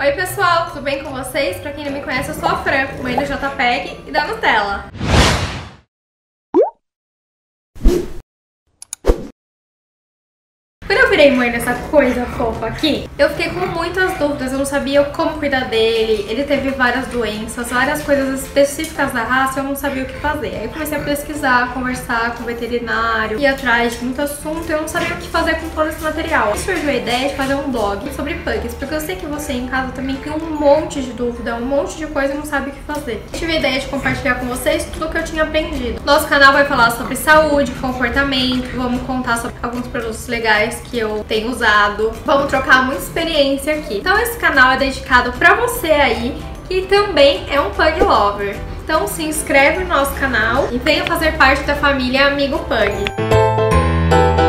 Oi pessoal, tudo bem com vocês? Pra quem não me conhece, eu sou a Fran, mãe do JPEG e da Nutella. Quando eu virei mãe dessa coisa fofa aqui, eu fiquei com muitas dúvidas, eu não sabia como cuidar dele, ele teve várias doenças, várias coisas específicas da raça, eu não sabia o que fazer. Aí eu comecei a pesquisar, conversar com o veterinário, ir atrás de muito assunto, eu não sabia o que fazer com todo esse material. Surgiu a ideia de fazer um blog sobre pugs, porque eu sei que você em casa também tem um monte de dúvida, um monte de coisa e não sabe o que fazer. Eu tive a ideia de compartilhar com vocês tudo que eu tinha aprendido. Nosso canal vai falar sobre saúde, comportamento, vamos contar sobre alguns produtos legais que eu tenho usado. Vamos trocar muita experiência aqui. Então esse canal é dedicado pra você aí que também é um Pug Lover. Então se inscreve no nosso canal e venha fazer parte da família Amigo Pug.